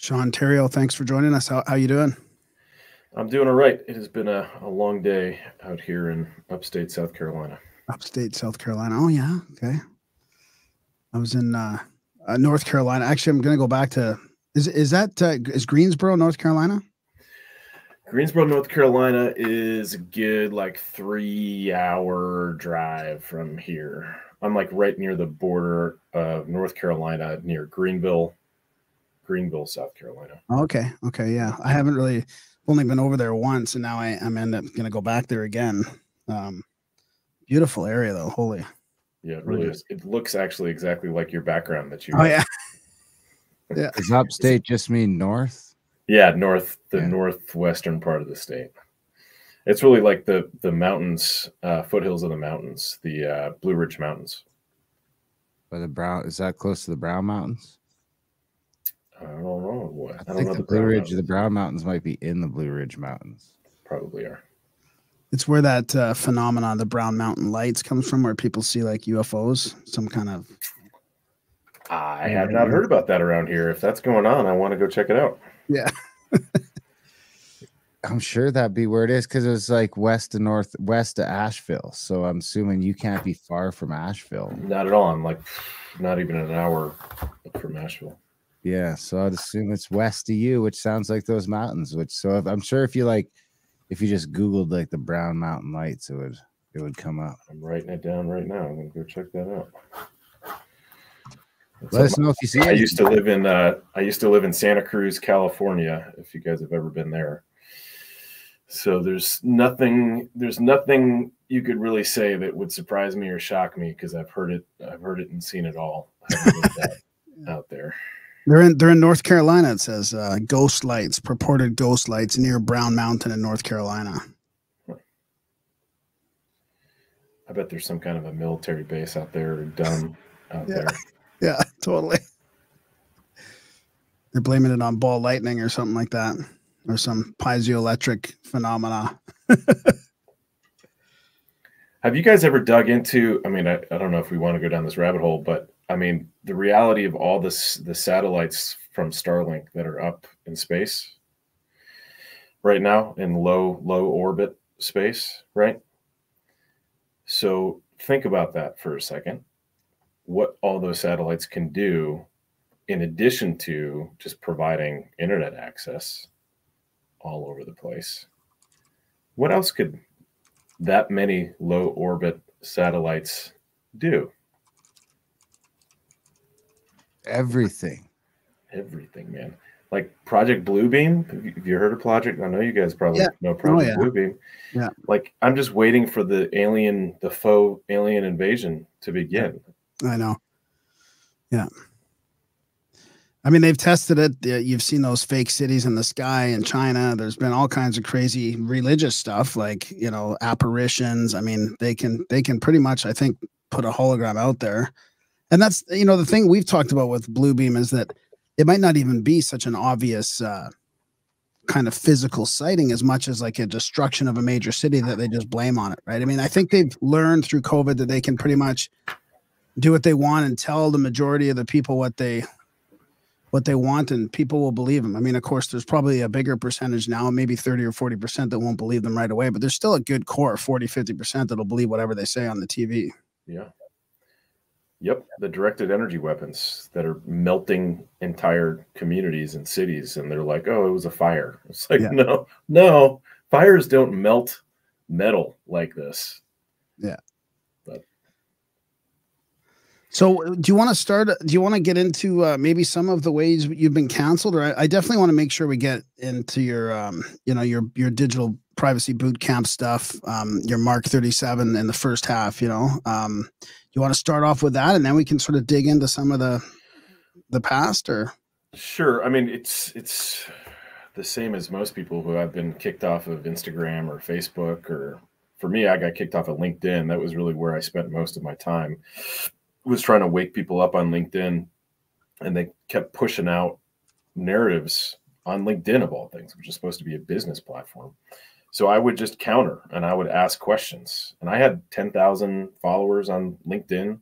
Sean Tario, thanks for joining us. How how you doing? I'm doing all right. It has been a, a long day out here in upstate South Carolina. Upstate South Carolina. Oh yeah, okay. I was in uh, uh, North Carolina. Actually, I'm going to go back to is is that uh, is Greensboro, North Carolina? Greensboro, North Carolina is a good like three hour drive from here. I'm like right near the border of North Carolina, near Greenville, Greenville, South Carolina. Okay, okay, yeah. I haven't really only been over there once, and now I, I'm end up going to go back there again. Um, beautiful area though. Holy. Yeah, it really is. It looks actually exactly like your background that you. Oh yeah. yeah. Does upstate just mean north? Yeah, north, the yeah. northwestern part of the state. It's really like the the mountains, uh, foothills of the mountains, the uh, Blue Ridge Mountains. By the Brown, is that close to the Brown Mountains? I don't know. What I, I think the, the Blue Ridge, Mountains. the Brown Mountains might be in the Blue Ridge Mountains. Probably are. It's where that uh, phenomenon, the Brown Mountain Lights, comes from, where people see like UFOs, some kind of. I have not heard about that around here. If that's going on, I want to go check it out. Yeah. I'm sure that'd be where it is because it was like west to north, west to Asheville. So I'm assuming you can't be far from Asheville. Not at all. I'm like not even an hour from Asheville. Yeah, so I'd assume it's west of you, which sounds like those mountains. Which so if, I'm sure if you like if you just googled like the brown mountain lights it would it would come up. I'm writing it down right now. I'm gonna go check that out. Let us know if you see i used to live in uh i used to live in santa cruz california if you guys have ever been there. So there's nothing there's nothing you could really say that would surprise me or shock me because i've heard it i've heard it and seen it all. Out there they're in they're in North Carolina. It says uh, ghost lights, purported ghost lights near Brown Mountain in North Carolina. I bet there's some kind of a military base out there done out yeah. there. Yeah, totally. They're blaming it on ball lightning or something like that, or some piezoelectric phenomena. Have you guys ever dug into? I mean, I, I don't know if we want to go down this rabbit hole, but I mean, the reality of all this the satellites from Starlink that are up in space right now in low low orbit space, right? So think about that for a second. What all those satellites can do in addition to just providing internet access all over the place. What else could that many low orbit satellites do? Everything. Everything, man. Like Project Bluebeam. Have you, heard of Project? I know you guys probably yeah. know oh, Project oh, yeah. Bluebeam. Yeah. Like I'm just waiting for the alien, the faux alien invasion to begin. I know. Yeah. I mean, they've tested it. You've seen those fake cities in the sky in China. There's been all kinds of crazy religious stuff, like you know, apparitions. I mean, they can they can pretty much, I think, put a hologram out there and that's you know the thing we've talked about with Bluebeam is that it might not even be such an obvious uh, kind of physical sighting as much as like a destruction of a major city that they just blame on it, right? I mean, I think they've learned through COVID that they can pretty much do what they want and tell the majority of the people what they what they want and people will believe them. I mean, of course, there's probably a bigger percentage now, maybe 30 or 40% that won't believe them right away, but there's still a good core, 40, 50% that'll believe whatever they say on the TV. Yeah. Yep, the directed energy weapons that are melting entire communities and cities, and they're like, "Oh, it was a fire." It's like, yeah. no, no, fires don't melt metal like this. Yeah. But so, do you want to start? Do you want to get into uh, maybe some of the ways you've been canceled, or I, I definitely want to make sure we get into your, um, you know, your your digital privacy boot camp stuff, um, your Mark thirty seven in the first half. You know. Um, you want to start off with that and then we can sort of dig into some of the the past or? Sure i mean it's it's the same as most people who have been kicked off of instagram or facebook or for me i got kicked off of linkedin. That was really where i spent most of my time. Was trying to wake people up on linkedin and they kept pushing out narratives on linkedin of all things which is supposed to be a business platform so I would just counter and I would ask questions. And I had 10,000 followers on LinkedIn.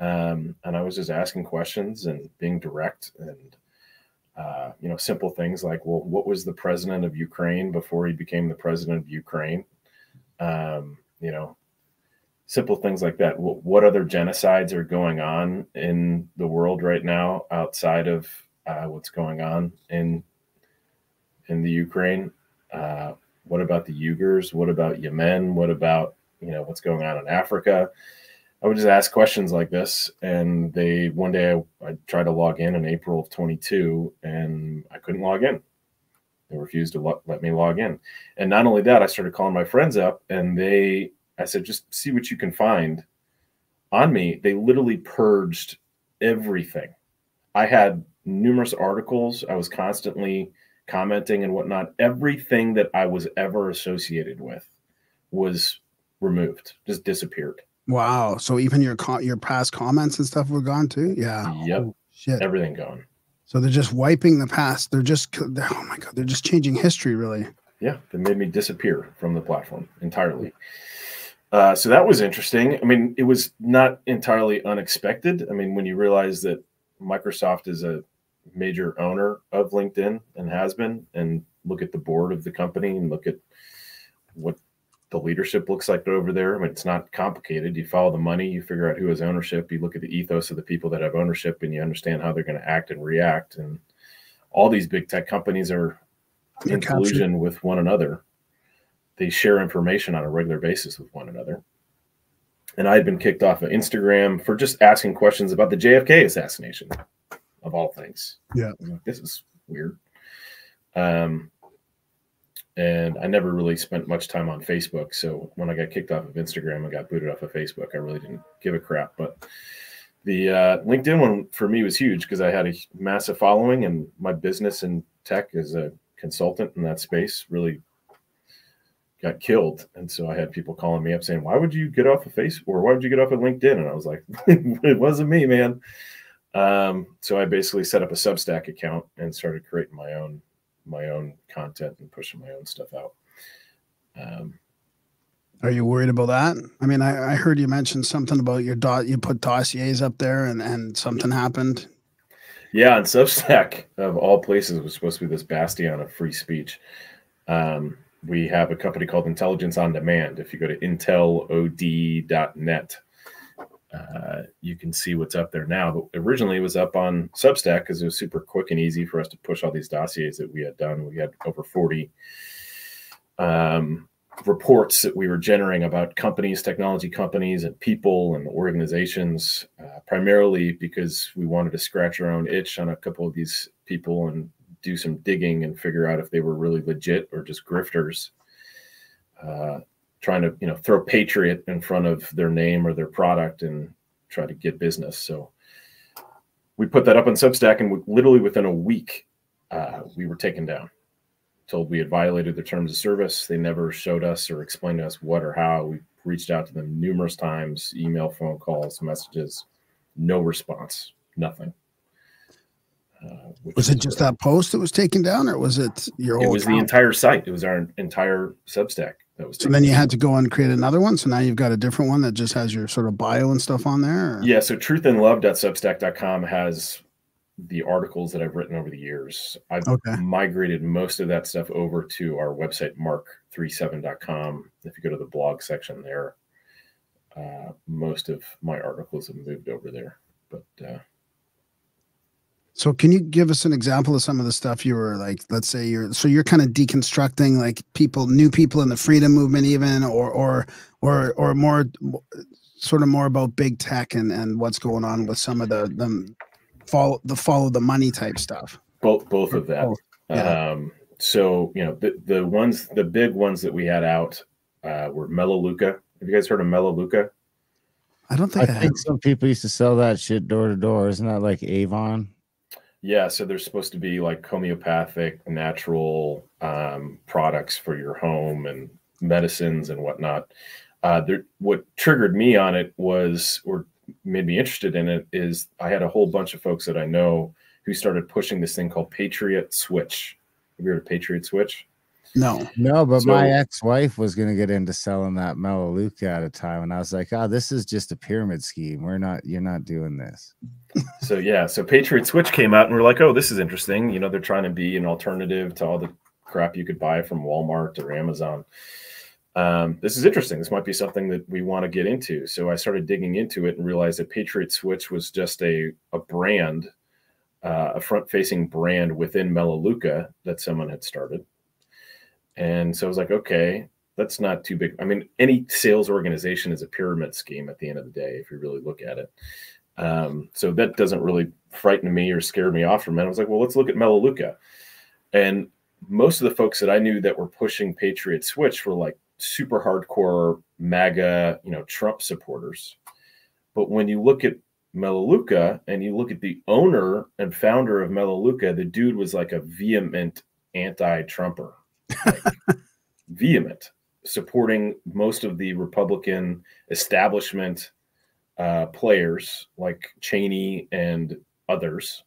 Um, and I was just asking questions and being direct. And Uh, you know, simple things like, well, what was the president of Ukraine before he became the president of Ukraine? Um, you know, simple things like that. What, what, other genocides are going on in the world right now outside of uh, what's going on in in the Ukraine? Uh, what about the Uyghurs? What about Yemen? What about you know what's going on in Africa? I would just ask questions like this, and they one day I, I tried to log in in April of 22, and I couldn't log in. They refused to lo- let me log in, and not only that, I started calling my friends up, and they I said just see what you can find on me. They literally purged everything. I had numerous articles. I was constantly commenting and whatnot. Everything that I was ever associated with was removed, just disappeared. Wow. So even your your past comments and stuff were gone too? Yeah. Yep. Oh, shit. Everything gone. So they're just wiping the past. They're just oh my god, they're just changing history really. Yeah, they made me disappear from the platform entirely. Uh, so that was interesting. I mean, it was not entirely unexpected. I mean, when you realize that Microsoft is a major owner of LinkedIn and has been, and look at the board of the company and look at what the leadership looks like over there. I mean, it's not complicated. You follow the money, you figure out who has ownership, you look at the ethos of the people that have ownership, and you understand how they're going to act and react. And all these big tech companies are in collusion with one another. They share information on a regular basis with one another. And I had been kicked off of Instagram for just asking questions about the JFK assassination, of all things. Yeah, like, this is weird. Um, and I never really spent much time on Facebook. So when I got kicked off of Instagram and got booted off of Facebook, I really didn't give a crap. But the uh, LinkedIn one for me was huge because I had a massive following, and my business in tech as a consultant in that space really got killed. And so I had people calling me up saying, "Why would you get off of Facebook or why would you get off of LinkedIn?" And I was like, "It wasn't me, man." Um, so I basically set up a Substack account and started creating my own my own content and pushing my own stuff out. Um, Are you worried about that? I mean, I, I heard you mention something about your dot. You put dossiers up there, and and something happened. Yeah, and Substack of all places was supposed to be this bastion of free speech. Um, we have a company called Intelligence on Demand. If you go to intelod.net, uh, you can see what's up there now. But originally it was up on Substack because it was super quick and easy for us to push all these dossiers that we had done. We had over 40 um, reports that we were generating about companies, technology companies, and people and organizations, uh, primarily because we wanted to scratch our own itch on a couple of these people and do some digging and figure out if they were really legit or just grifters. Uh, trying to you know throw patriot in front of their name or their product and try to get business so we put that up on substack and we, literally within a week uh, we were taken down told we had violated their terms of service they never showed us or explained to us what or how we reached out to them numerous times email phone calls messages no response nothing uh, was it just that post that was taken down, or was it your? It was account? the entire site. It was our entire Substack that was. So then you had to go and create another one. So now you've got a different one that just has your sort of bio and stuff on there. Or? Yeah. So truthinlove.substack.com has the articles that I've written over the years. I've okay. migrated most of that stuff over to our website, mark37.com. If you go to the blog section there, uh, most of my articles have moved over there. But uh, so can you give us an example of some of the stuff you were like, let's say you're so you're kind of deconstructing like people, new people in the freedom movement, even or or or or more sort of more about big tech and and what's going on with some of the the follow the follow the money type stuff. Both both of that. Both. Yeah. Um, so you know the the ones the big ones that we had out uh, were Melaleuca. Have you guys heard of Melaleuca? I don't think I, I think some people used to sell that shit door to door. Isn't that like Avon? Yeah, so there's supposed to be like homeopathic, natural um, products for your home and medicines and whatnot. Uh, there, what triggered me on it was, or made me interested in it, is I had a whole bunch of folks that I know who started pushing this thing called Patriot Switch. Have you heard of Patriot Switch? No. No, but So- my ex-wife was gonna get into selling that Melaleuca at a time, and I was like, "Oh, this is just a pyramid scheme. We're not. You're not doing this." So yeah, so Patriot Switch came out and we're like, oh, this is interesting. You know, they're trying to be an alternative to all the crap you could buy from Walmart or Amazon. Um, this is interesting. This might be something that we want to get into. So I started digging into it and realized that Patriot Switch was just a a brand, uh, a front-facing brand within Melaleuca that someone had started. And so I was like, okay, that's not too big. I mean, any sales organization is a pyramid scheme at the end of the day, if you really look at it. Um, so that doesn't really frighten me or scare me off from it. I was like, well, let's look at Melaleuca. And most of the folks that I knew that were pushing Patriot Switch were like super hardcore MAGA, you know, Trump supporters. But when you look at Melaleuca and you look at the owner and founder of Melaleuca, the dude was like a vehement anti-Trumper, vehement, supporting most of the Republican establishment uh, players like Cheney and others.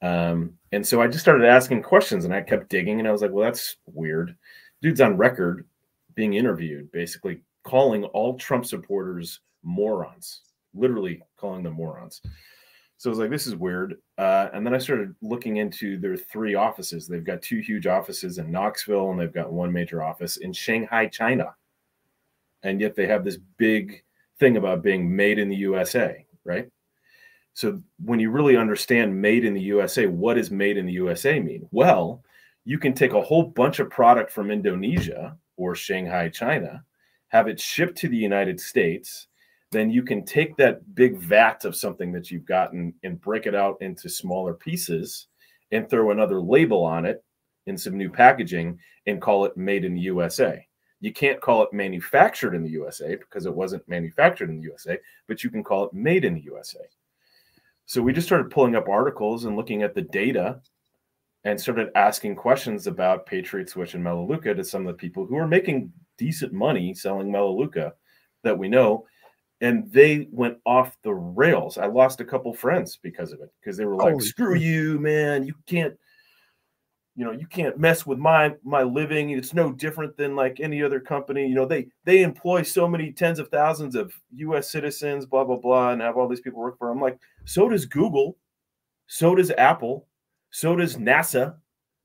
Um, and so I just started asking questions and I kept digging and I was like, well, that's weird. Dude's on record being interviewed, basically calling all Trump supporters morons, literally calling them morons. So I was like, this is weird. Uh, and then I started looking into their three offices. They've got two huge offices in Knoxville and they've got one major office in Shanghai, China. And yet they have this big thing about being made in the USA, right? So when you really understand made in the USA, what does made in the USA mean? Well, you can take a whole bunch of product from Indonesia or Shanghai, China, have it shipped to the United States, then you can take that big vat of something that you've gotten and break it out into smaller pieces and throw another label on it in some new packaging and call it made in the USA. You can't call it manufactured in the USA because it wasn't manufactured in the USA, but you can call it made in the USA. So we just started pulling up articles and looking at the data and started asking questions about Patriot Switch and Melaleuca to some of the people who are making decent money selling Melaleuca that we know. And they went off the rails. I lost a couple friends because of it because they were like, screw you, man. You can't you know you can't mess with my my living it's no different than like any other company you know they they employ so many tens of thousands of us citizens blah blah blah and have all these people work for them I'm like so does google so does apple so does nasa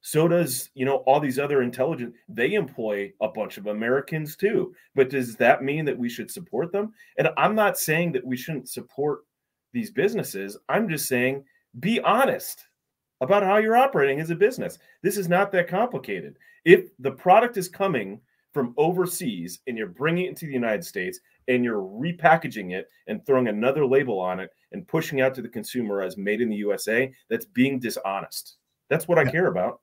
so does you know all these other intelligent they employ a bunch of americans too but does that mean that we should support them and i'm not saying that we shouldn't support these businesses i'm just saying be honest about how you're operating as a business. This is not that complicated. If the product is coming from overseas and you're bringing it into the United States and you're repackaging it and throwing another label on it and pushing out to the consumer as made in the USA, that's being dishonest. That's what I care about.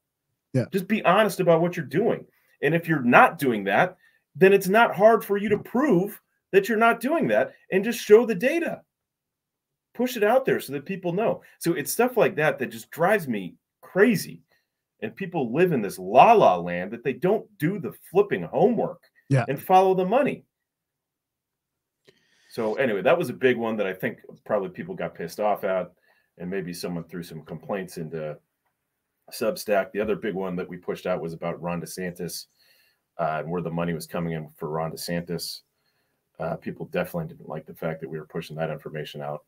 Yeah. Just be honest about what you're doing. And if you're not doing that, then it's not hard for you to prove that you're not doing that and just show the data push it out there so that people know. So it's stuff like that that just drives me crazy. And people live in this la la land that they don't do the flipping homework Yeah. and follow the money. So anyway, that was a big one that I think probably people got pissed off at, and maybe someone threw some complaints into Substack. The other big one that we pushed out was about Ron DeSantis uh, and where the money was coming in for Ron DeSantis. Uh, people definitely didn't like the fact that we were pushing that information out.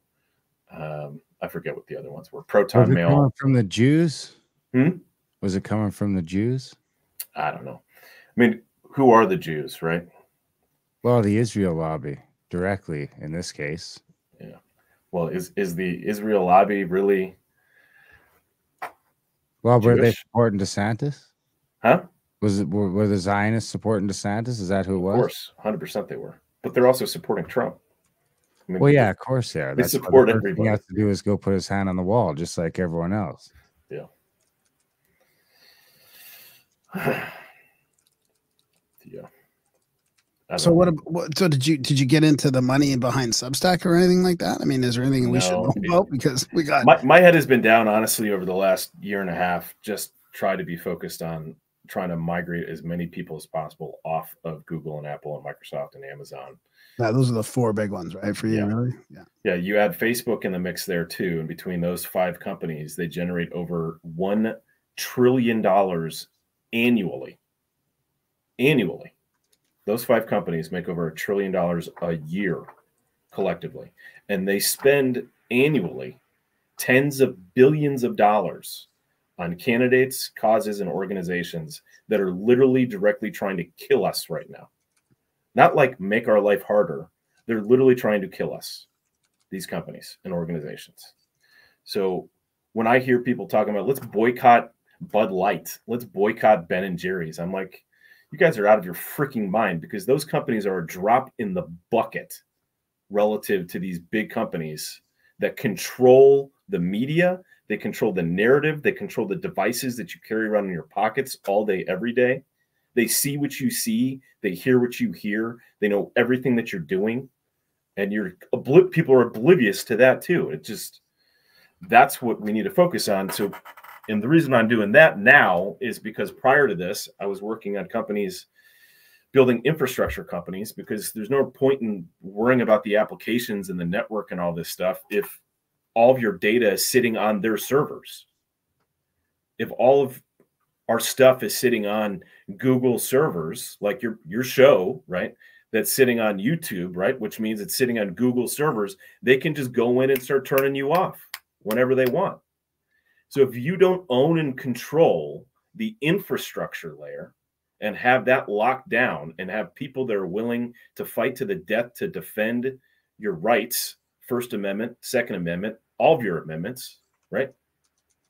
Um, I forget what the other ones were. Was Proton it mail. from the Jews? Hmm? Was it coming from the Jews? I don't know. I mean, who are the Jews, right? Well, the Israel lobby directly in this case. Yeah. Well, is is the Israel lobby really? Well, were they Jewish? supporting DeSantis? Huh? Was it were, were the Zionists supporting DeSantis? Is that who it was? Of course, hundred percent they were, but they're also supporting Trump. I mean, Well, yeah, of course they are. They That's why support the first thing everybody. He has to do is go put his hand on the wall, just like everyone else. yeah. I So what, what? So did you did you get into the money behind Substack or anything like that? I mean, is there anything we should know about? Because we got my my head has been down honestly over the last year and a half. Just try to be focused on trying to migrate as many people as possible off of Google and Apple and Microsoft and Amazon. yeah, those are the four big ones, right? For you, Yeah. really? Yeah. Yeah, you add Facebook in the mix there too, and between those five companies, they generate over one trillion dollars annually. annually. Those five companies make over a trillion dollars a year collectively, and they spend annually tens of billions of dollars on candidates, causes, and organizations that are literally directly trying to kill us right now. Not like make our life harder, they're literally trying to kill us, these companies and organizations. So when I hear people talking about let's boycott Bud Light, let's boycott Ben and Jerry's, I'm like, you guys are out of your freaking mind because those companies are a drop in the bucket relative to these big companies that control the media, they control the narrative, they control the devices that you carry around in your pockets all day, every day. They see what you see, they hear what you hear, they know everything that you're doing, and you're people are oblivious to that too. It just that's what we need to focus on. So, and the reason I'm doing that now is because prior to this, I was working on companies building infrastructure companies because there's no point in worrying about the applications and the network and all this stuff if all of your data is sitting on their servers. If all of our stuff is sitting on Google servers, like your your show, right? That's sitting on YouTube, right? Which means it's sitting on Google servers. They can just go in and start turning you off whenever they want. So if you don't own and control the infrastructure layer and have that locked down and have people that are willing to fight to the death to defend your rights, First Amendment, Second Amendment, all of your amendments, right?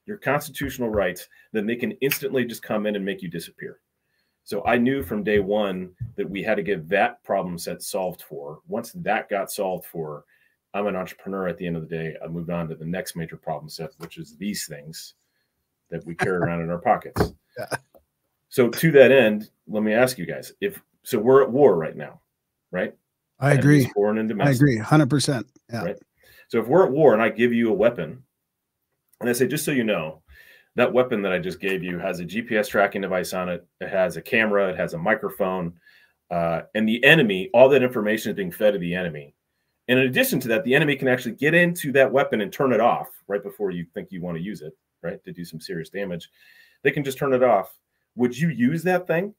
Your constitutional rights, then they can instantly just come in and make you disappear. So I knew from day one that we had to get that problem set solved for. Once that got solved for, I'm an entrepreneur at the end of the day. I moved on to the next major problem set, which is these things that we carry around in our pockets. Yeah. So to that end, let me ask you guys: if so, we're at war right now, right? I agree. Foreign and domestic. I agree, hundred percent. Yeah. Right. So if we're at war and I give you a weapon, and I say, just so you know, that weapon that I just gave you has a GPS tracking device on it. It has a camera. It has a microphone. Uh, and the enemy, all that information is being fed to the enemy. And in addition to that, the enemy can actually get into that weapon and turn it off right before you think you want to use it, right, to do some serious damage. They can just turn it off. Would you use that thing?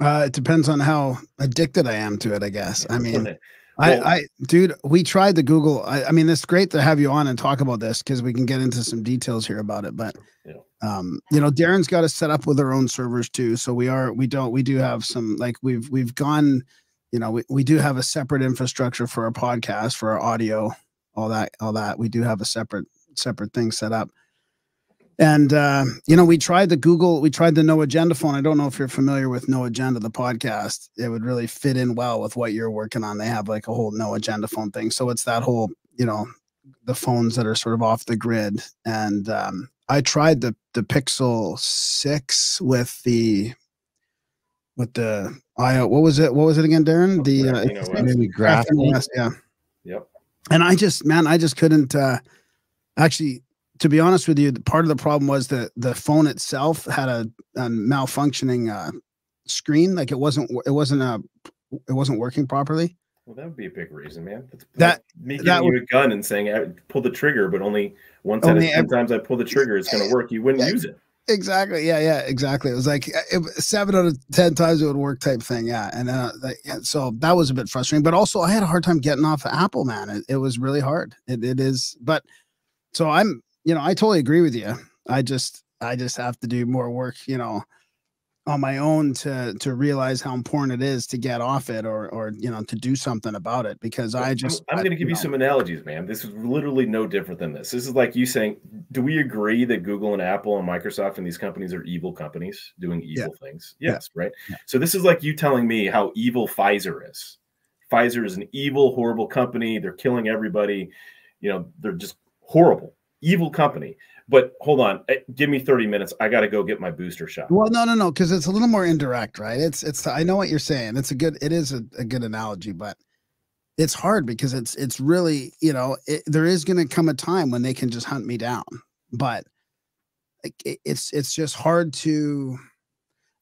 Uh, it depends on how addicted I am to it, I guess. I mean, I, I, dude, we tried the Google. I, I, mean, it's great to have you on and talk about this because we can get into some details here about it. But, yeah. um, you know, Darren's got us set up with our own servers too. So we are, we don't, we do have some like we've we've gone, you know, we, we do have a separate infrastructure for our podcast, for our audio, all that, all that. We do have a separate separate thing set up. And uh, you know, we tried the Google, we tried the No Agenda phone. I don't know if you're familiar with No Agenda, the podcast. It would really fit in well with what you're working on. They have like a whole No Agenda phone thing. So it's that whole, you know, the phones that are sort of off the grid. And um, I tried the the Pixel Six with the with the I what was it? What was it again, Darren? The uh, maybe graphene. Yeah. Yep. And I just, man, I just couldn't. uh Actually, to be honest with you, part of the problem was that the phone itself had a, a malfunctioning uh, screen. Like it wasn't, it wasn't a, uh, it wasn't working properly. Well, that would be a big reason, man. That's, that me giving that would, you a gun and saying I pull the trigger, but only once only out of ten every, times I pull the trigger, it's going to work. You wouldn't yeah, use it. Exactly. Yeah. Yeah. Exactly. It was like it, seven out of ten times it would work type thing. Yeah. And uh, so that was a bit frustrating. But also, I had a hard time getting off of Apple. Man, it, it was really hard. It, it is. But so I'm you know, I totally agree with you. I just I just have to do more work, you know, on my own to to realize how important it is to get off it or or you know to do something about it because I just I'm, I'm going to give you, know. some analogies, man. This is literally no different than this. This is like you saying, do we agree that Google and Apple and Microsoft and these companies are evil companies doing evil yeah. things? Yes, yeah. right. Yeah. So this is like you telling me how evil Pfizer is. Pfizer is an evil, horrible company. They're killing everybody. You know, they're just horrible evil company. But hold on, eh, give me 30 minutes. I got to go get my booster shot. Well, no, no, no, because it's a little more indirect, right? It's, it's, I know what you're saying. It's a good, it is a, a good analogy, but it's hard because it's, it's really, you know, it, there is going to come a time when they can just hunt me down, but it, it's, it's just hard to,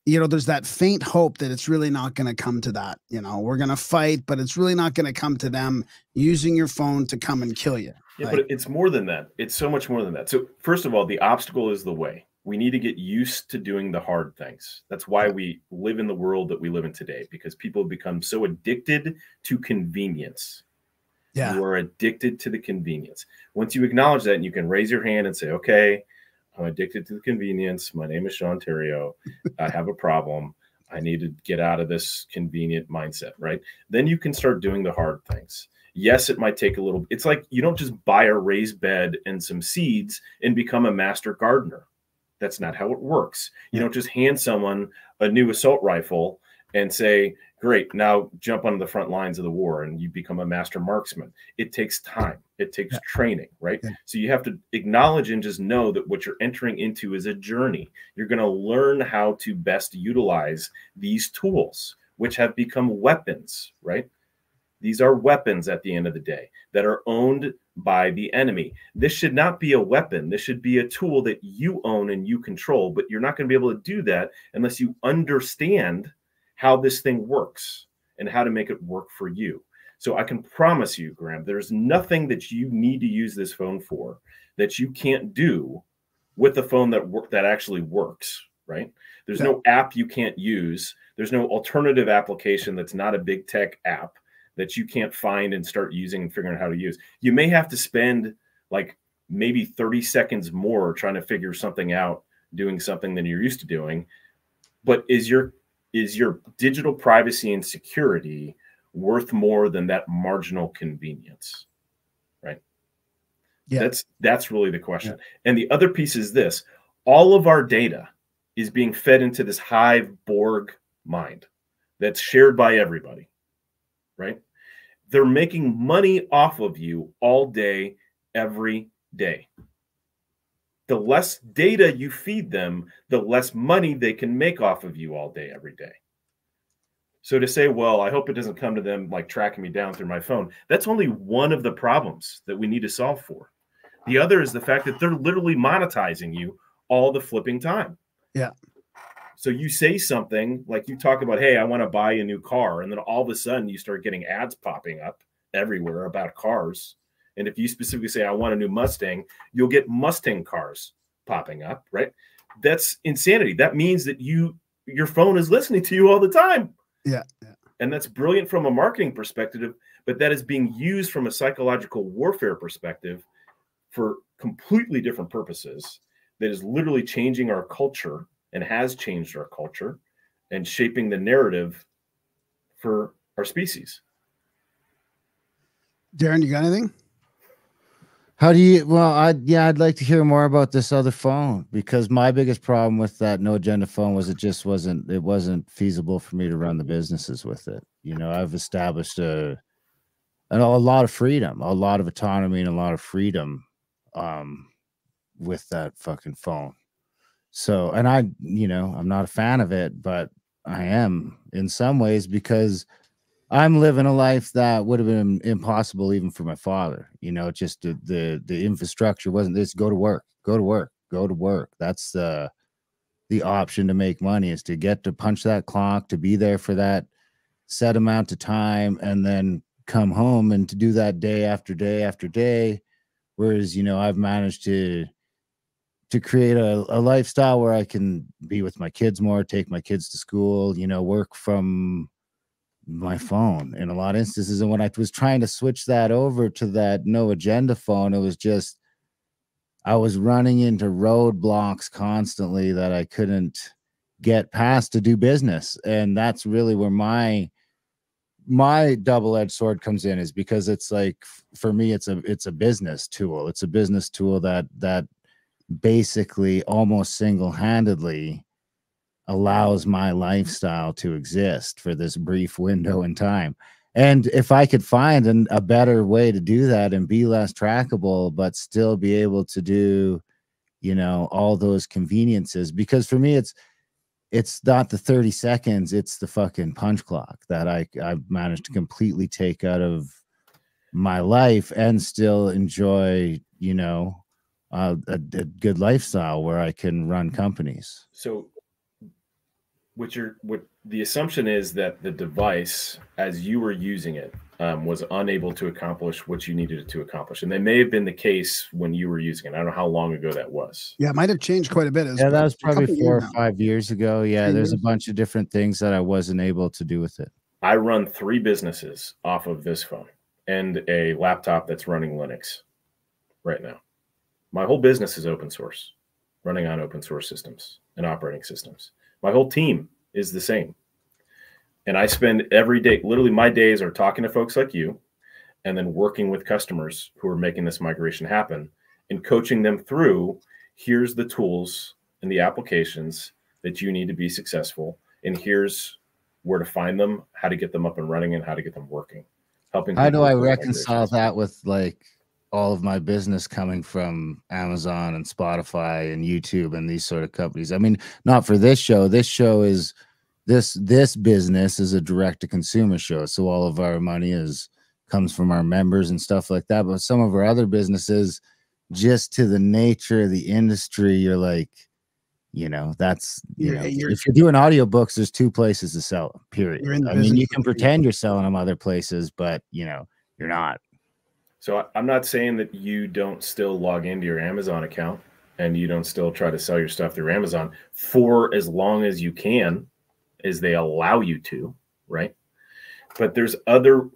you know, there's that faint hope that it's really not going to come to that. You know, we're going to fight, but it's really not going to come to them using your phone to come and kill you. Yeah, like, but it's more than that. It's so much more than that. So, first of all, the obstacle is the way, we need to get used to doing the hard things. That's why we live in the world that we live in today because people have become so addicted to convenience. Yeah. You are addicted to the convenience. Once you acknowledge that and you can raise your hand and say, okay, I'm addicted to the convenience. My name is Sean Tario. I have a problem. I need to get out of this convenient mindset, right? Then you can start doing the hard things. Yes, it might take a little. It's like you don't just buy a raised bed and some seeds and become a master gardener. That's not how it works. You don't just hand someone a new assault rifle and say, great, now jump onto the front lines of the war and you become a master marksman. It takes time, it takes yeah. training, right? Yeah. So you have to acknowledge and just know that what you're entering into is a journey. You're going to learn how to best utilize these tools, which have become weapons, right? These are weapons at the end of the day that are owned by the enemy. This should not be a weapon. This should be a tool that you own and you control, but you're not going to be able to do that unless you understand how this thing works and how to make it work for you. So I can promise you, Graham, there's nothing that you need to use this phone for that you can't do with a phone that work that actually works, right? There's no app you can't use. There's no alternative application that's not a big tech app that you can't find and start using and figuring out how to use. You may have to spend like maybe 30 seconds more trying to figure something out doing something than you're used to doing. But is your is your digital privacy and security worth more than that marginal convenience? Right? Yeah. That's that's really the question. Yeah. And the other piece is this, all of our data is being fed into this hive Borg mind that's shared by everybody. Right? They're making money off of you all day every day the less data you feed them, the less money they can make off of you all day, every day. So to say, well, I hope it doesn't come to them like tracking me down through my phone, that's only one of the problems that we need to solve for. The other is the fact that they're literally monetizing you all the flipping time. Yeah. So you say something like you talk about, hey, I want to buy a new car. And then all of a sudden you start getting ads popping up everywhere about cars and if you specifically say, I want a new Mustang, you'll get Mustang cars popping up, right? That's insanity. That means that you your phone is listening to you all the time. Yeah. yeah. And that's brilliant from a marketing perspective, but that is being used from a psychological warfare perspective for completely different purposes that is literally changing our culture and has changed our culture and shaping the narrative for our species. Darren, you got anything? How do you? Well, I yeah, I'd like to hear more about this other phone because my biggest problem with that no agenda phone was it just wasn't it wasn't feasible for me to run the businesses with it. You know, I've established a and a lot of freedom, a lot of autonomy, and a lot of freedom um, with that fucking phone. So, and I, you know, I'm not a fan of it, but I am in some ways because I'm living a life that would have been impossible even for my father. You know, just the the, the infrastructure wasn't this go to work, go to work, go to work. That's the the option to make money is to get to punch that clock, to be there for that set amount of time, and then come home and to do that day after day after day. Whereas, you know, I've managed to to create a, a lifestyle where I can be with my kids more, take my kids to school, you know, work from my phone in a lot of instances. And when I was trying to switch that over to that no agenda phone, it was just I was running into roadblocks constantly that I couldn't get past to do business. And that's really where my my double-edged sword comes in is because it's like for me it's a it's a business tool. It's a business tool that that basically almost single-handedly allows my lifestyle to exist for this brief window in time. And if I could find an, a better way to do that and be less trackable, but still be able to do, you know, all those conveniences, because for me, it's, it's not the 30 seconds, it's the fucking punch clock that I, I've managed to completely take out of my life and still enjoy, you know, uh, a, a good lifestyle where I can run companies. So what you're what the assumption is that the device as you were using it um, was unable to accomplish what you needed it to accomplish. And that may have been the case when you were using it. I don't know how long ago that was. Yeah, it might have changed quite a bit. yeah, that was probably four or five years ago. Yeah, there's a bunch of different things that I wasn't able to do with it. I run three businesses off of this phone and a laptop that's running Linux right now. My whole business is open source, running on open source systems and operating systems. My whole team is the same. And I spend every day, literally, my days are talking to folks like you and then working with customers who are making this migration happen and coaching them through here's the tools and the applications that you need to be successful. And here's where to find them, how to get them up and running, and how to get them working. Helping. How do I reconcile that with like all of my business coming from Amazon and Spotify and YouTube and these sort of companies? I mean, not for this show. This show is this this business is a direct to consumer show, so all of our money is comes from our members and stuff like that. But some of our other businesses, just to the nature of the industry, you're like you know that's you you're, know you're, if you're doing audiobooks there's two places to sell them period i mean you can pretend you're selling them other places but you know you're not so i'm not saying that you don't still log into your amazon account and you don't still try to sell your stuff through amazon for as long as you can as they allow you to right but there's other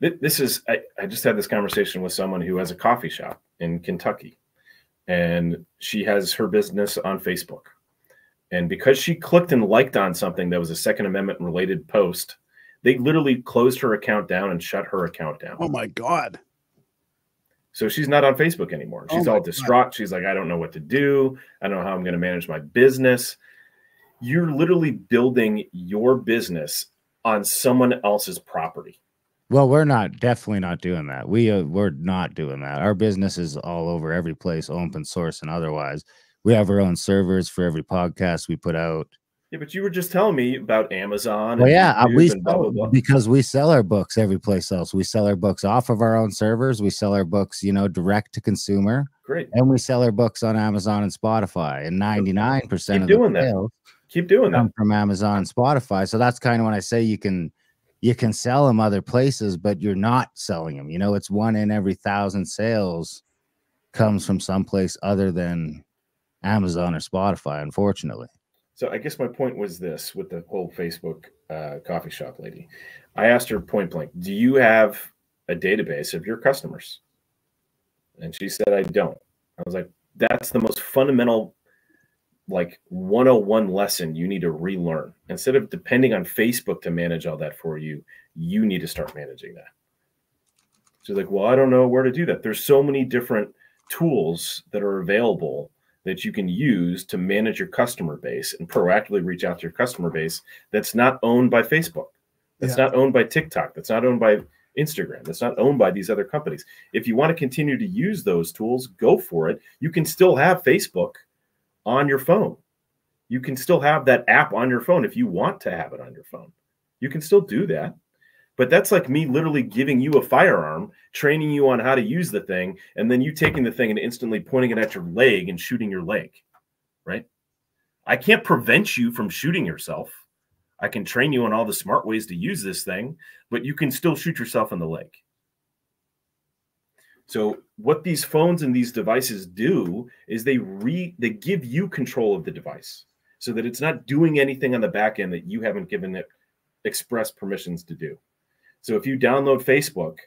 this is I, I just had this conversation with someone who has a coffee shop in kentucky and she has her business on Facebook. And because she clicked and liked on something that was a Second Amendment related post, they literally closed her account down and shut her account down. Oh my God. So she's not on Facebook anymore. She's oh all distraught. God. She's like, I don't know what to do. I don't know how I'm going to manage my business. You're literally building your business on someone else's property. Well, we're not definitely not doing that. We uh, we're not doing that. Our business is all over every place, open source and otherwise. We have our own servers for every podcast we put out. Yeah, but you were just telling me about Amazon. Well, yeah, we blah, blah, blah. because we sell our books every place else. We sell our books off of our own servers. We sell our books, you know, direct to consumer. Great. And we sell our books on Amazon and Spotify. And ninety nine percent of doing that. Keep doing that from Amazon and Spotify. So that's kind of when I say you can you can sell them other places, but you're not selling them. You know, it's one in every thousand sales comes from someplace other than Amazon or Spotify, unfortunately. So I guess my point was this with the whole Facebook uh, coffee shop lady. I asked her point blank, "Do you have a database of your customers?" And she said, "I don't." I was like, "That's the most fundamental like 101 lesson you need to relearn. Instead of depending on Facebook to manage all that for you, you need to start managing that. She's like, well, I don't know where to do that. There's so many different tools that are available that you can use to manage your customer base and proactively reach out to your customer base that's not owned by Facebook. That's yeah. not owned by TikTok. That's not owned by Instagram. That's not owned by these other companies. If you want to continue to use those tools, go for it. You can still have Facebook on your phone. You can still have that app on your phone if you want to have it on your phone. You can still do that. But that's like me literally giving you a firearm, training you on how to use the thing, and then you taking the thing and instantly pointing it at your leg and shooting your leg. Right? I can't prevent you from shooting yourself. I can train you on all the smart ways to use this thing, but you can still shoot yourself in the leg. So what these phones and these devices do is they re they give you control of the device so that it's not doing anything on the back end that you haven't given it express permissions to do. So if you download Facebook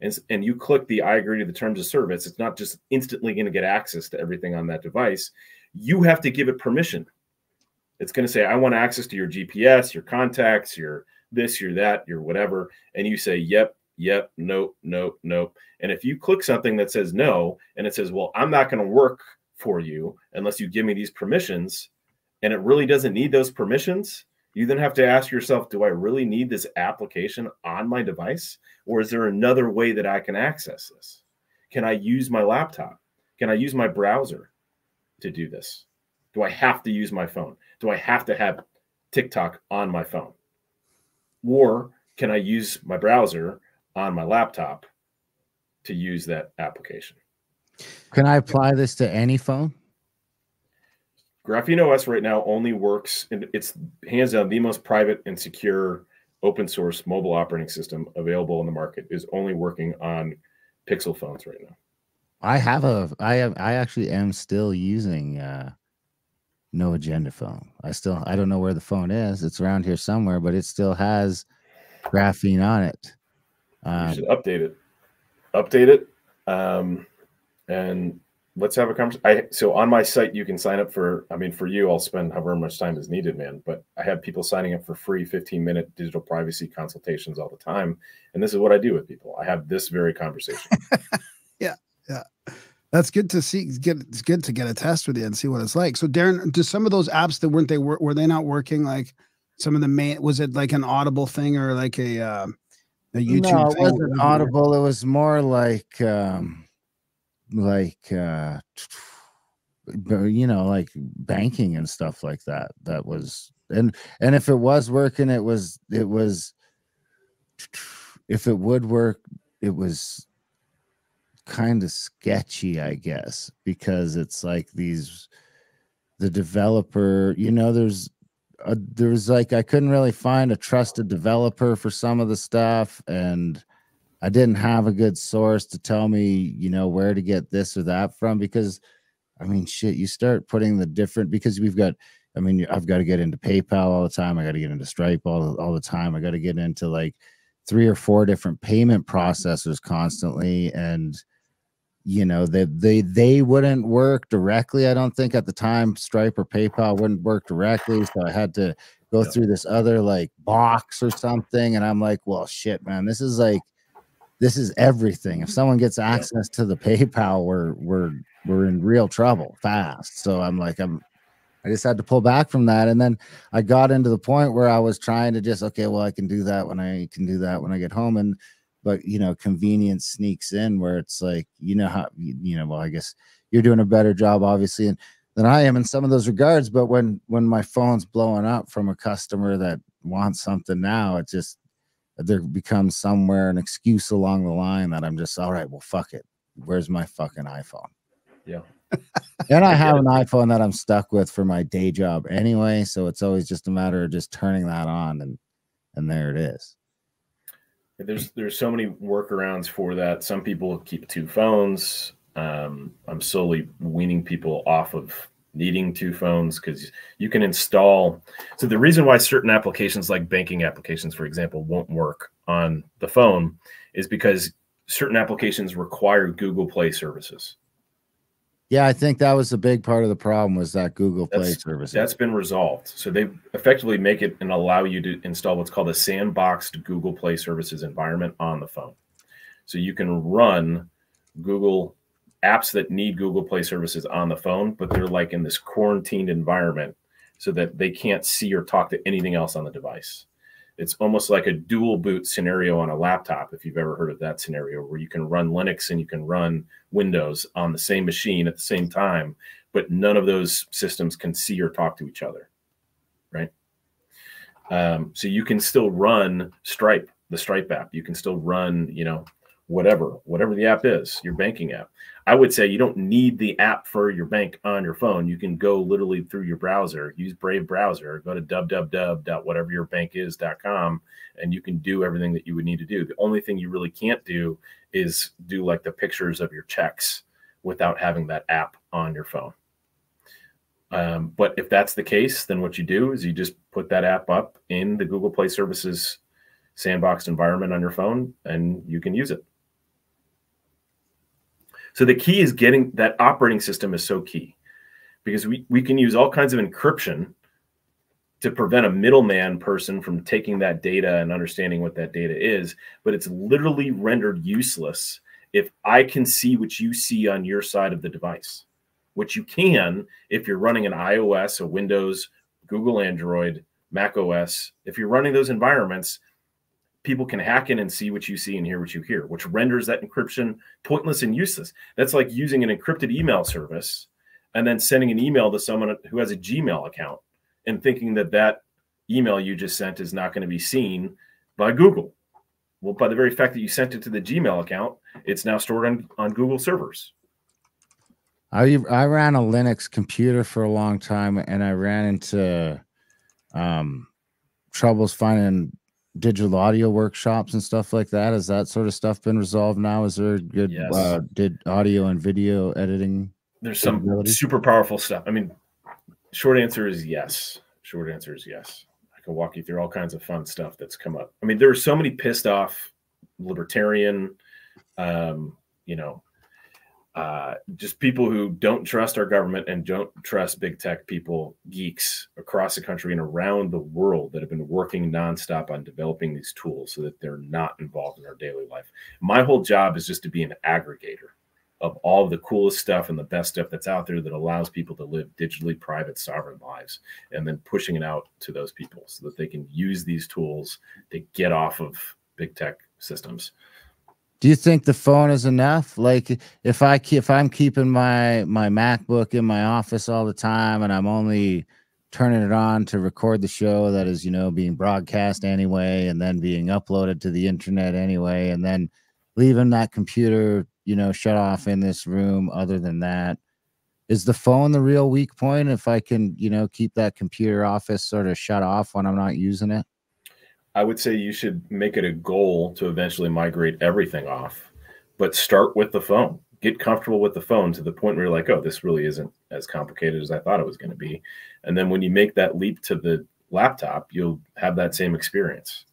and, and you click the I agree to the terms of service, it's not just instantly going to get access to everything on that device. You have to give it permission. It's going to say, I want access to your GPS, your contacts, your this, your that, your whatever. And you say, Yep, yep, nope, nope, nope. And if you click something that says no, and it says, well, I'm not going to work for you unless you give me these permissions, and it really doesn't need those permissions, you then have to ask yourself, do I really need this application on my device? Or is there another way that I can access this? Can I use my laptop? Can I use my browser to do this? Do I have to use my phone? Do I have to have TikTok on my phone? Or can I use my browser on my laptop to use that application. Can I apply this to any phone? Graphene OS right now only works, and it's hands down the most private and secure open source mobile operating system available in the market is only working on Pixel phones right now. I have a I have I actually am still using uh no agenda phone. I still I don't know where the phone is. It's around here somewhere, but it still has graphene on it. Um, you should update it. Update it. Um, and let's have a conversation. I so on my site you can sign up for. I mean, for you, I'll spend however much time is needed, man. But I have people signing up for free 15 minute digital privacy consultations all the time, and this is what I do with people. I have this very conversation. yeah, yeah. That's good to see. Get it's good to get a test with you and see what it's like. So, Darren, do some of those apps that weren't they were, were they not working? Like some of the main was it like an Audible thing or like a uh, a YouTube? No, it wasn't Audible. It was more like um, like uh, you know, like banking and stuff like that. That was and and if it was working, it was it was if it would work, it was kind of sketchy, I guess, because it's like these the developer, you know, there's a, there's like I couldn't really find a trusted developer for some of the stuff and I didn't have a good source to tell me, you know, where to get this or that from because I mean, shit, you start putting the different because we've got I mean, I've got to get into PayPal all the time. I got to get into Stripe all, all the time. I got to get into like three or four different payment processors constantly and you know they they they wouldn't work directly i don't think at the time stripe or paypal wouldn't work directly so i had to go yeah. through this other like box or something and i'm like well shit man this is like this is everything. If someone gets access to the paypal we're we're we're in real trouble fast. So i'm like i'm i just had to pull back from that. And then i got into the point where i was trying to just okay well i can do that when i can do that when i get home. And but you know convenience sneaks in where it's like you know how you know well i guess you're doing a better job obviously and than i am in some of those regards. But when when my phone's blowing up from a customer that wants something now it just there becomes somewhere an excuse along the line that i'm just all right well fuck it. Where's my fucking iphone? Yeah. And i have an iphone that i'm stuck with for my day job anyway so it's always just a matter of just turning that on and and there it is. There's there's so many workarounds for that. Some people keep two phones. Um, I'm slowly weaning people off of needing two phones because you can install. So the reason why certain applications like banking applications, for example, won't work on the phone is because certain applications require Google Play services. Yeah, I think that was a big part of the problem was that Google Play that's, service. That's been resolved. So they effectively make it and allow you to install what's called a sandboxed Google Play services environment on the phone. So you can run Google apps that need Google Play services on the phone, but they're like in this quarantined environment so that they can't see or talk to anything else on the device. It's almost like a dual boot scenario on a laptop if you've ever heard of that scenario where you can run linux and you can run windows on the same machine at the same time but none of those systems can see or talk to each other right? Um, so you can still run stripe the stripe app. You can still run you know whatever whatever the app is your banking app I would say you don't need the app for your bank on your phone. You can go literally through your browser, use Brave browser, go to www.whateveryourbankis.com, and you can do everything that you would need to do. The only thing you really can't do is do like the pictures of your checks without having that app on your phone. Um, but if that's the case, then what you do is you just put that app up in the Google Play Services sandboxed environment on your phone and you can use it. So the key is getting that operating system is so key because we, we can use all kinds of encryption to prevent a middleman person from taking that data and understanding what that data is. But it's literally rendered useless if I can see what you see on your side of the device, which you can if you're running an iOS, a Windows, Google Android, Mac OS. If you're running those environments, people can hack in and see what you see and hear what you hear, which renders that encryption pointless and useless. That's like using an encrypted email service and then sending an email to someone who has a Gmail account and thinking that that email you just sent is not going to be seen by Google. Well, by the very fact that you sent it to the Gmail account, it's now stored on, on Google servers. I, I ran a Linux computer for a long time and I ran into um, troubles finding digital audio workshops and stuff like that. Has that sort of stuff been resolved now? Is there good Yes. uh, did audio and video editing? There's some super powerful stuff. I mean, short answer is yes. Short answer is yes. I can walk you through all kinds of fun stuff that's come up. I mean, there are so many pissed off libertarian, um, you know, uh, just people who don't trust our government and don't trust big tech people, geeks across the country and around the world that have been working nonstop on developing these tools so that they're not involved in our daily life. My whole job is just to be an aggregator of all the coolest stuff and the best stuff that's out there that allows people to live digitally private sovereign lives and then pushing it out to those people so that they can use these tools to get off of big tech systems Do you think the phone is enough? Like if I if I'm keeping my my MacBook in my office all the time and I'm only turning it on to record the show that is, you know, being broadcast anyway and then being uploaded to the internet anyway and then leaving that computer, you know, shut off in this room other than that is the phone the real weak point if I can, you know, keep that computer office sort of shut off when I'm not using it? I would say you should make it a goal to eventually migrate everything off, but start with the phone. Get comfortable with the phone to the point where you're like, oh, this really isn't as complicated as I thought it was going to be. And then when you make that leap to the laptop, you'll have that same experience.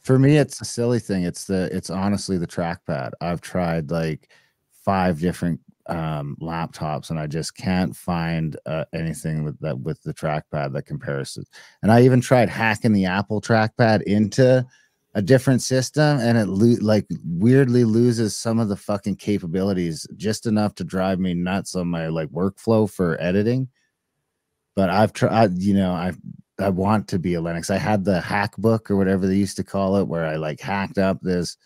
For me, it's a silly thing. It's the it's honestly the trackpad. I've tried like five different um laptops and I just can't find uh, anything with that with the trackpad that compares to. And I even tried hacking the Apple trackpad into a different system and it lo- like weirdly loses some of the fucking capabilities just enough to drive me nuts on my like workflow for editing. But I've tried, you know, I've I want to be a Linux. I had the hack book or whatever they used to call it, where I like hacked up this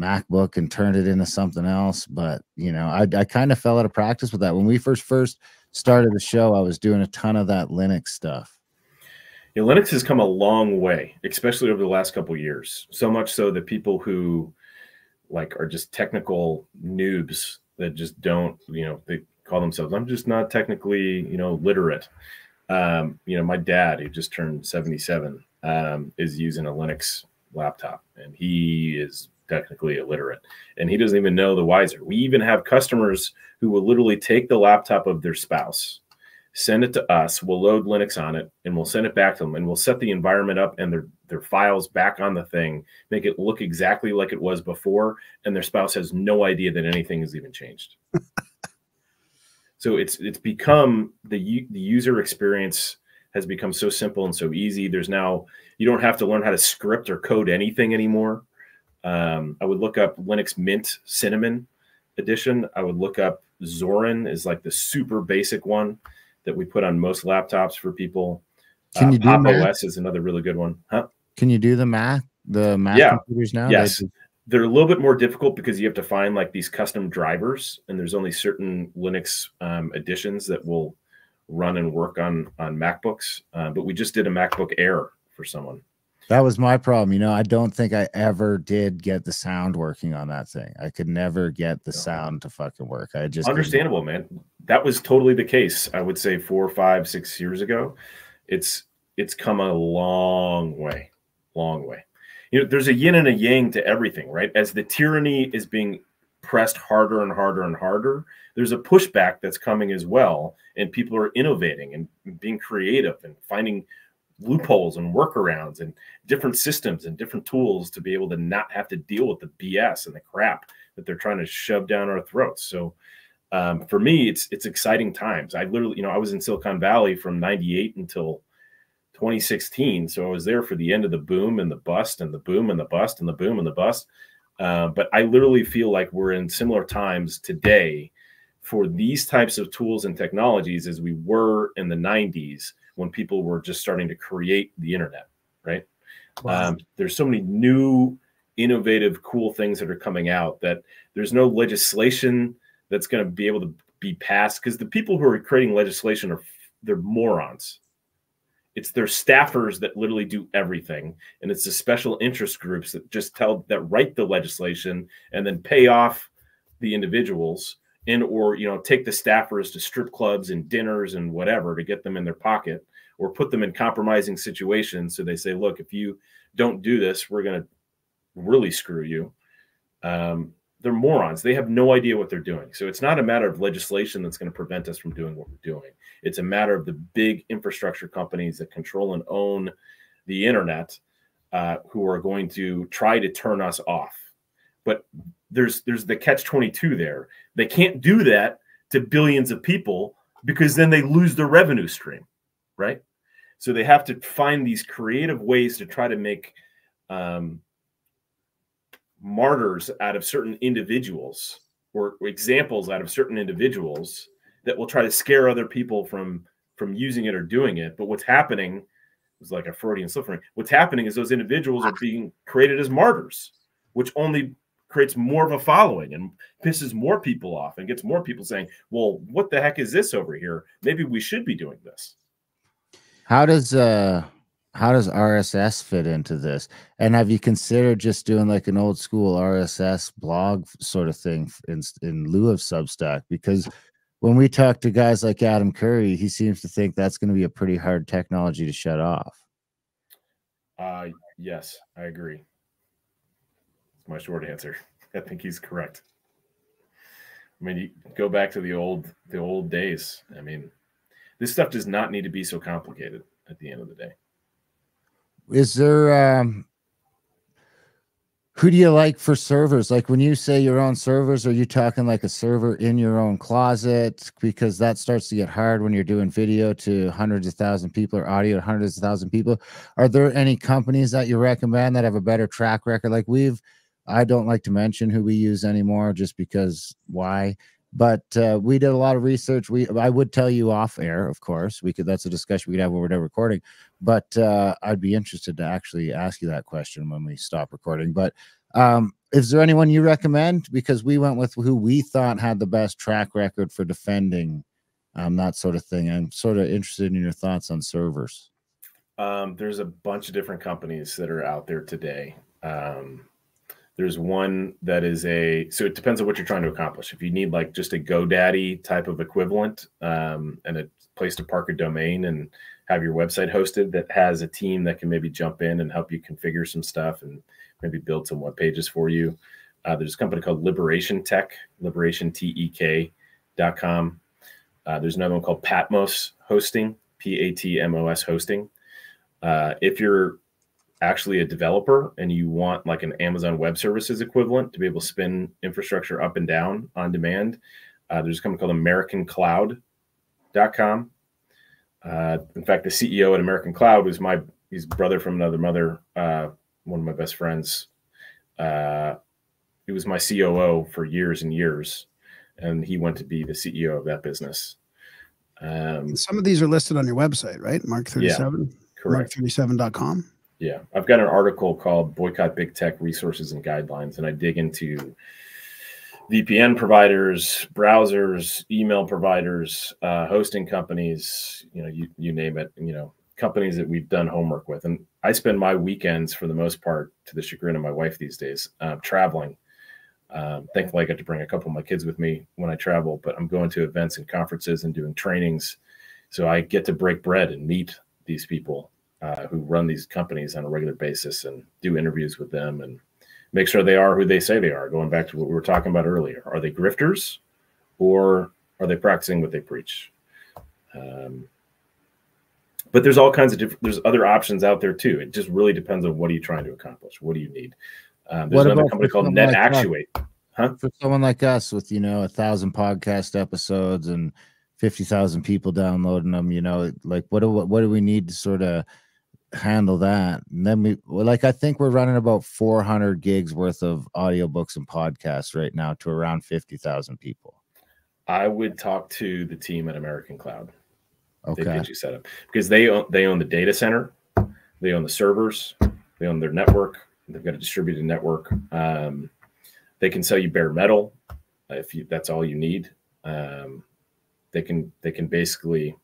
MacBook and turned it into something else. But you know, I, I kind of fell out of practice with that. When we first first started the show, I was doing a ton of that Linux stuff. Yeah, Linux has come a long way, especially over the last couple years. So much so that people who like are just technical noobs that just don't, you know, they call themselves, I'm just not technically, you know, literate. Um, you know, my dad, who just turned 77, um, is using a Linux laptop and he is technically illiterate and he doesn't even know the wiser. We even have customers who will literally take the laptop of their spouse, send it to us, we'll load Linux on it, and we'll send it back to them and we'll set the environment up and their their files back on the thing, make it look exactly like it was before, and their spouse has no idea that anything has even changed. so it's it's become the the user experience has become so simple and so easy. There's now you don't have to learn how to script or code anything anymore. Um, I would look up Linux Mint Cinnamon edition. I would look up Zorin is like the super basic one that we put on most laptops for people. Can uh, you do Pop? OS is another really good one. Huh? Can you do the Mac? the Mac Yeah. computers now? They Yes. do- They're a little bit more difficult because you have to find like these custom drivers, and there's only certain Linux um, editions that will run and work on on MacBooks. Uh, but we just did a MacBook Air for someone. That was my problem. You know, I don't think I ever did get the sound working on that thing. I could never get the sound to fucking work. I just couldn't. Understandable, man. That was totally the case. I would say four, five, six years ago. It's it's come a long way, long way. You know, there's a yin and a yang to everything, right? As the tyranny is being pressed harder and harder and harder, there's a pushback that's coming as well, and people are innovating and being creative and finding loopholes and workarounds and different systems and different tools to be able to not have to deal with the BS and the crap that they're trying to shove down our throats. So um, for me, it's it's exciting times. I literally, you know, I was in Silicon Valley from '98 until 2016, so I was there for the end of the boom and the bust and the boom and the bust and the boom and the bust. Uh, but I literally feel like we're in similar times today for these types of tools and technologies as we were in the 90s when people were just starting to create the internet, right? Wow. Um, there's so many new, innovative, cool things that are coming out that there's no legislation that's going to be able to be passed because the people who are creating legislation are they're morons. It's their staffers that literally do everything, and it's the special interest groups that just tell that write the legislation and then pay off the individuals and or you know take the staffers to strip clubs and dinners and whatever to get them in their pocket or put them in compromising situations so they say look if you don't do this, we're going to really screw you. Um, they're morons. They have no idea what they're doing. So it's not a matter of legislation that's going to prevent us from doing what we're doing. It's a matter of the big infrastructure companies that control and own the internet uh, who are going to try to turn us off. But there's there's the catch 22 there. They can't do that to billions of people because then they lose their revenue stream, right? So they have to find these creative ways to try to make um, martyrs out of certain individuals or examples out of certain individuals that will try to scare other people from from using it or doing it. But what's happening is like a Freudian slip. What's happening is those individuals are being created as martyrs, which only creates more of a following and pisses more people off and gets more people saying, "Well, what the heck is this over here? Maybe we should be doing this." How does uh how does RSS fit into this? And have you considered just doing like an old school RSS blog sort of thing in in lieu of Substack? Because when we talk to guys like Adam Curry, he seems to think that's going to be a pretty hard technology to shut off. Uh yes, I agree. My short answer. I think he's correct. I mean, you go back to the old the old days. I mean, this stuff does not need to be so complicated at the end of the day is there um who do you like for servers like when you say your own servers are you talking like a server in your own closet because that starts to get hard when you're doing video to hundreds of thousand people or audio to hundreds of thousand people are there any companies that you recommend that have a better track record like we've i don't like to mention who we use anymore just because why but uh, we did a lot of research. We I would tell you off air, of course. We could that's a discussion we could have when we're done recording. But uh, I'd be interested to actually ask you that question when we stop recording. But um, is there anyone you recommend? Because we went with who we thought had the best track record for defending um, that sort of thing. I'm sort of interested in your thoughts on servers. Um, there's a bunch of different companies that are out there today. Um, there's one that is a so it depends on what you're trying to accomplish. If you need like just a GoDaddy type of equivalent um, and a place to park a domain and have your website hosted that has a team that can maybe jump in and help you configure some stuff and maybe build some web pages for you. Uh, there's a company called Liberation Tech, liberationtek.com. Uh, there's another one called Patmos Hosting, P A T M O S Hosting. Uh, if you're actually a developer and you want like an Amazon Web Services equivalent to be able to spin infrastructure up and down on demand, uh, there's a company called AmericanCloud.com. Uh, in fact, the CEO at American Cloud was my he's brother from another mother, uh, one of my best friends. Uh, he was my COO for years and years, and he went to be the CEO of that business. Um, Some of these are listed on your website, right? Mark 37. Yeah, correct. Mark37.com. Yeah, I've got an article called "Boycott Big Tech Resources and Guidelines," and I dig into VPN providers, browsers, email providers, uh, hosting companies. You know, you you name it. You know, companies that we've done homework with, and I spend my weekends for the most part, to the chagrin of my wife these days, uh, traveling. Um, thankfully, I get to bring a couple of my kids with me when I travel, but I'm going to events and conferences and doing trainings, so I get to break bread and meet these people uh, who run these companies on a regular basis and do interviews with them and make sure they are who they say they are. Going back to what we were talking about earlier, are they grifters or are they practicing what they preach? Um, but there's all kinds of different. There's other options out there too. It just really depends on what are you trying to accomplish. What do you need? Um, there's what another company called Net like Actuate. Huh? For someone like us with you know a thousand podcast episodes and fifty thousand people downloading them, you know, like what do what do we need to sort of handle that. And then we like I think we're running about 400 gigs worth of audiobooks and podcasts right now to around 50,000 people. I would talk to the team at American Cloud. Okay. They get you set up because they own they own the data center, they own the servers, they own their network. They've got a distributed network. Um, they can sell you bare metal if you, that's all you need. Um, they can they can basically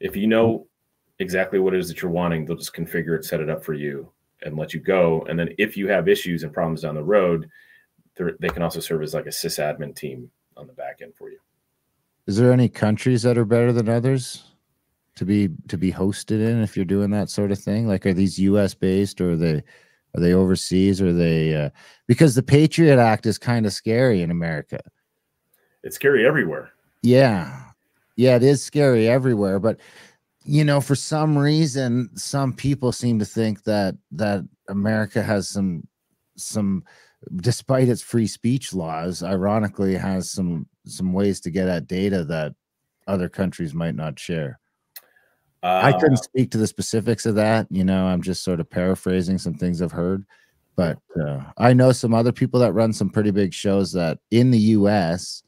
if you know exactly what it is that you're wanting. They'll just configure it, set it up for you, and let you go. And then if you have issues and problems down the road, they can also serve as like a sysadmin team on the back end for you. Is there any countries that are better than others? to be to be hosted in if you're doing that sort of thing? Like, are these U.S. based or are they are they overseas? Or are they uh, because the Patriot Act is kind of scary in America. It's scary everywhere. Yeah, yeah, it is scary everywhere. But you know, for some reason, some people seem to think that that America has some some despite its free speech laws, ironically has some some ways to get at data that other countries might not share. Uh, I couldn't speak to the specifics of that. You know, I'm just sort of paraphrasing some things I've heard, but uh, I know some other people that run some pretty big shows that in the U.S.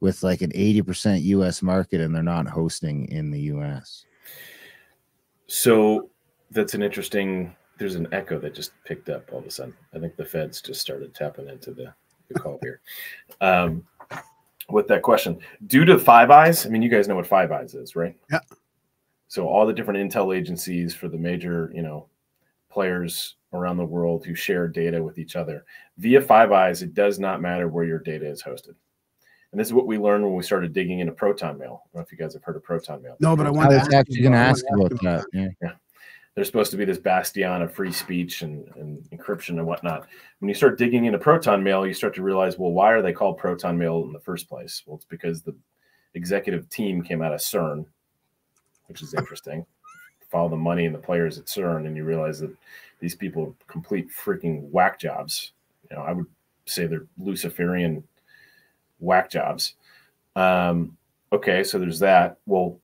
with like an 80% U.S. market, and they're not hosting in the U.S. So that's an interesting. There's an echo that just picked up all of a sudden. I think the feds just started tapping into the, the call here. Um, with that question, due to Five Eyes, I mean, you guys know what Five Eyes is, right? Yeah. So all the different intel agencies for the major, you know, players around the world who share data with each other via Five Eyes, it does not matter where your data is hosted. And this is what we learned when we started digging into Proton Mail. I don't know if you guys have heard of Proton Mail. No, but I, I was actually going to ask about that. Yeah. yeah. There's supposed to be this bastion of free speech and, and encryption and whatnot. When you start digging into Proton Mail, you start to realize, well, why are they called Proton Mail in the first place? Well, it's because the executive team came out of CERN which is interesting. Follow the money and the players at CERN, and you realize that these people are complete freaking whack jobs. You know, I would say they're Luciferian whack jobs. Um, okay, so there's that. Well,